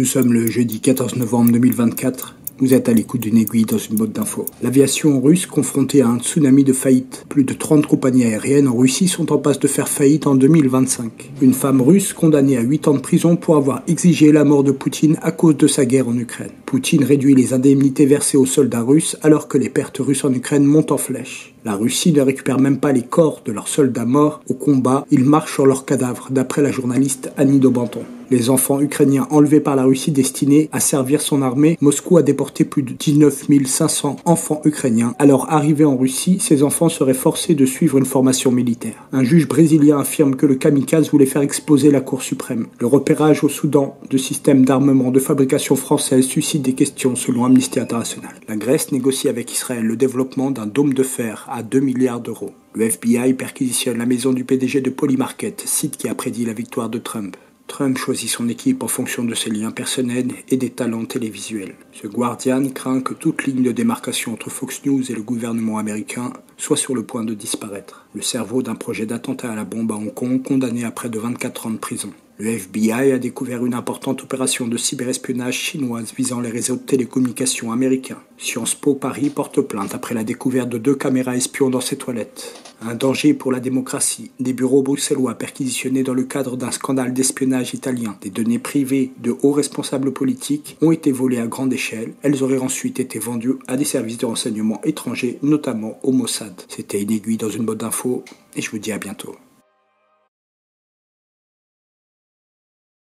Nous sommes le jeudi 14 novembre 2024. Vous êtes à l'écoute d'une aiguille dans une botte d'infos. L'aviation russe confrontée à un tsunami de faillite. Plus de 30 compagnies aériennes en Russie sont en passe de faire faillite en 2025. Une femme russe condamnée à 8 ans de prison pour avoir exigé la mort de Poutine à cause de sa guerre en Ukraine. Poutine réduit les indemnités versées aux soldats russes alors que les pertes russes en Ukraine montent en flèche. La Russie ne récupère même pas les corps de leurs soldats morts au combat, ils marchent sur leurs cadavres, d'après la journaliste Annie Dobanton les enfants ukrainiens enlevés par la Russie destinés à servir son armée, Moscou a déporté plus de 19 500 enfants ukrainiens. À leur arrivée en Russie, ces enfants seraient forcés de suivre une formation militaire. Un juge brésilien affirme que le kamikaze voulait faire exploser la Cour suprême. Le repérage au Soudan de systèmes d'armement de fabrication française suscite des questions selon Amnesty International. La Grèce négocie avec Israël le développement d'un dôme de fer à 2 milliards d'euros. Le FBI perquisitionne la maison du PDG de Polymarket, site qui a prédit la victoire de Trump. Trump choisit son équipe en fonction de ses liens personnels et des talents télévisuels. Ce Guardian craint que toute ligne de démarcation entre Fox News et le gouvernement américain soit sur le point de disparaître. Le cerveau d'un projet d'attentat à la bombe à Hong Kong condamné à près de 24 ans de prison. Le FBI a découvert une importante opération de cyberespionnage chinoise visant les réseaux de télécommunications américains. Sciences Po Paris porte plainte après la découverte de deux caméras espions dans ses toilettes. Un danger pour la démocratie. Des bureaux bruxellois perquisitionnés dans le cadre d'un scandale d'espionnage italien. Des données privées de hauts responsables politiques ont été volées à grande échelle. Elles auraient ensuite été vendues à des services de renseignement étrangers, notamment au Mossad. C'était une aiguille dans une botte d'infos et je vous dis à bientôt.